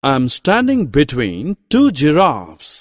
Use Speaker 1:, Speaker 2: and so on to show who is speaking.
Speaker 1: I'm standing between two giraffes.